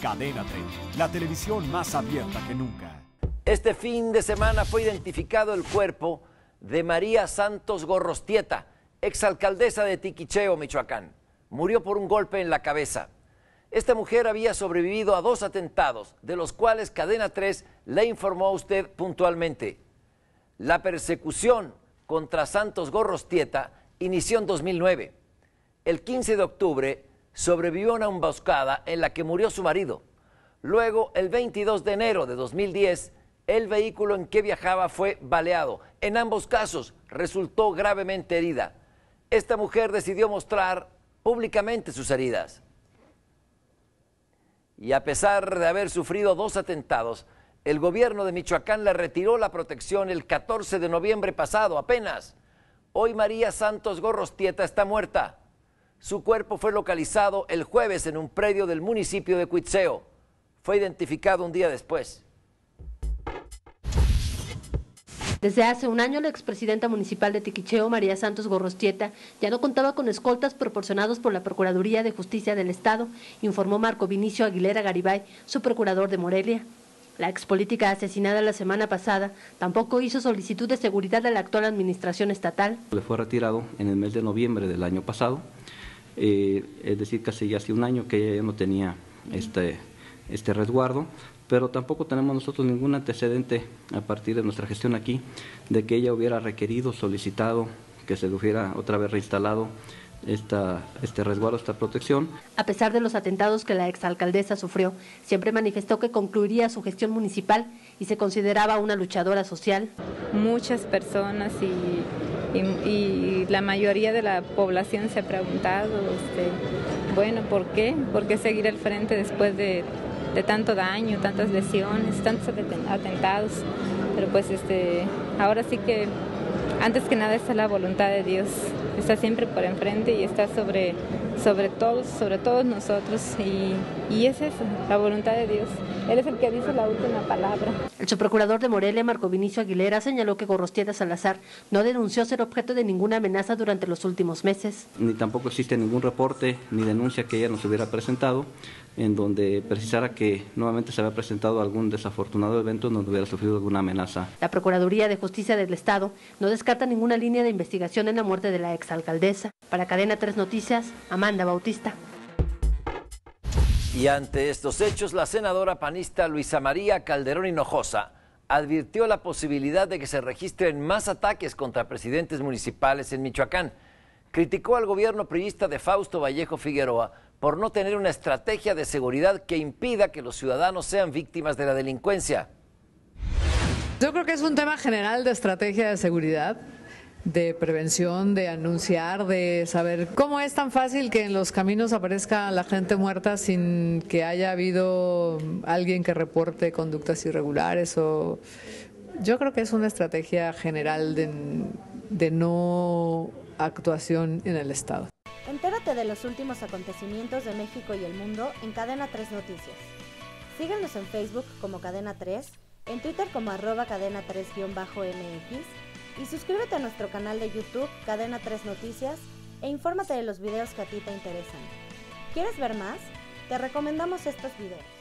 Cadena 30, la televisión más abierta que nunca. Este fin de semana fue identificado el cuerpo de María Santos Gorrostieta, exalcaldesa de Tiquicheo, Michoacán. Murió por un golpe en la cabeza. Esta mujer había sobrevivido a dos atentados, de los cuales Cadena 3 le informó a usted puntualmente. La persecución contra Santos Gorrostieta inició en 2009. El 15 de octubre sobrevivió a una emboscada en la que murió su marido. Luego, el 22 de enero de 2010, el vehículo en que viajaba fue baleado. En ambos casos resultó gravemente herida. Esta mujer decidió mostrar públicamente sus heridas y a pesar de haber sufrido dos atentados, el gobierno de Michoacán le retiró la protección el 14 de noviembre pasado, apenas. Hoy María Santos Gorrostieta está muerta. Su cuerpo fue localizado el jueves en un predio del municipio de Cuitzeo. Fue identificado un día después. Desde hace un año, la expresidenta municipal de Tiquicheo, María Santos Gorrostieta, ya no contaba con escoltas proporcionados por la Procuraduría de Justicia del Estado, informó Marco Vinicio Aguilera Garibay, su procurador de Morelia. La expolítica asesinada la semana pasada tampoco hizo solicitud de seguridad a la actual administración estatal. Le fue retirado en el mes de noviembre del año pasado, eh, es decir, casi ya hace un año que ella ya no tenía este, este resguardo pero tampoco tenemos nosotros ningún antecedente a partir de nuestra gestión aquí de que ella hubiera requerido, solicitado que se le hubiera otra vez reinstalado esta, este resguardo, esta protección. A pesar de los atentados que la exalcaldesa sufrió, siempre manifestó que concluiría su gestión municipal y se consideraba una luchadora social. Muchas personas y, y, la mayoría de la población se ha preguntado, este, bueno, ¿por qué? ¿Por qué seguir al frente después de de tanto daño, tantas lesiones, tantos atentados. Pero pues este, ahora sí que antes que nada está la voluntad de Dios, está siempre por enfrente y está sobre, sobre todos, sobre todos nosotros y, y es eso, la voluntad de Dios. Él es el que dice la última palabra. El subprocurador de Morelia, Marco Vinicio Aguilera, señaló que Gorrostieta Salazar no denunció ser objeto de ninguna amenaza durante los últimos meses. Ni tampoco existe ningún reporte ni denuncia que ella nos hubiera presentado en donde precisara que nuevamente se había presentado algún desafortunado evento donde hubiera sufrido alguna amenaza. La Procuraduría de Justicia del Estado no descarta ninguna línea de investigación en la muerte de la exalcaldesa. Para Cadena 3 Noticias, Amanda Bautista. Y ante estos hechos, la senadora panista Luisa María Calderón Hinojosa advirtió la posibilidad de que se registren más ataques contra presidentes municipales en Michoacán. Criticó al gobierno priista de Fausto Vallejo Figueroa por no tener una estrategia de seguridad que impida que los ciudadanos sean víctimas de la delincuencia. Yo creo que es un tema general de estrategia de seguridad de prevención, de anunciar, de saber cómo es tan fácil que en los caminos aparezca la gente muerta sin que haya habido alguien que reporte conductas irregulares o yo creo que es una estrategia general de, de no actuación en el Estado. Entérate de los últimos acontecimientos de México y el mundo en Cadena 3 Noticias. Síguenos en Facebook como Cadena 3, en Twitter como arroba cadena 3-mx y suscríbete a nuestro canal de YouTube Cadena 3 Noticias e infórmate de los videos que a ti te interesan. ¿Quieres ver más? Te recomendamos estos videos.